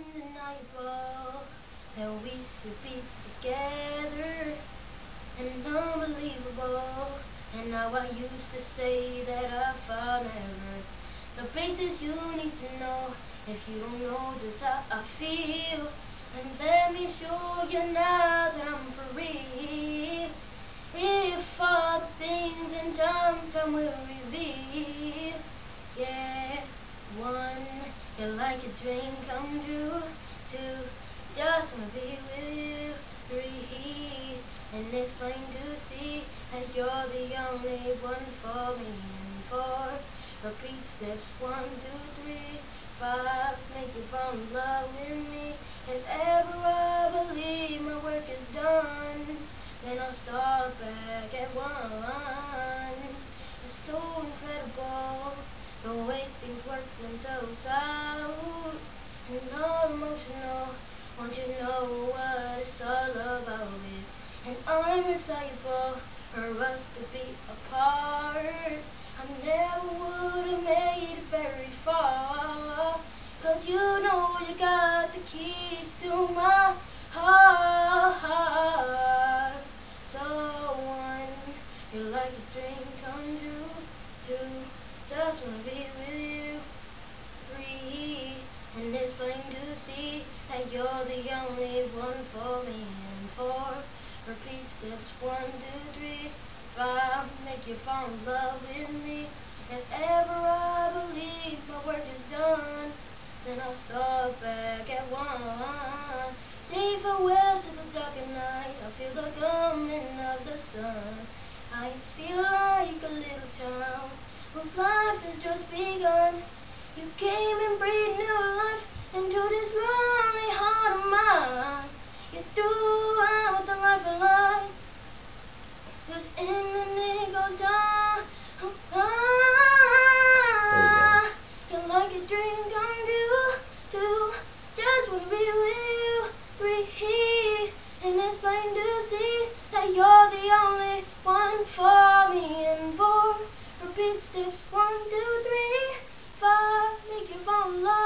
Undeniable that we should be together and unbelievable. And now I used to say that I found her. The basis you need to know if you don't know just how I feel. And let me show you now. Dream come true. Two, just wanna be with you. Three, and it's plain to see that you're the only one for me. And four, repeat steps one, two, three, five, make you fall in love with me. If ever I believe my work is done, then I'll start back at one. It's so incredible the way things work themselves out. All emotional, want you know what it's all about it. And I'm insoluble for us to be apart. I never would have made it very far. Cause you know you got the keys to my heart. So one, you're like a dream come true. Two, just wanna be with you. Three, and it's plain to see that you're the only one for me. And four, repeat steps one, two, three, five, make you fall in love with me. If ever I believe my work is done, You came and breathed new life into this lonely heart of mine. You threw out the life of love was in the nickel jar. Oh, You're like a. Just when we and it's plain to see that you're the only one for me and for this one, two, three, five. 放了。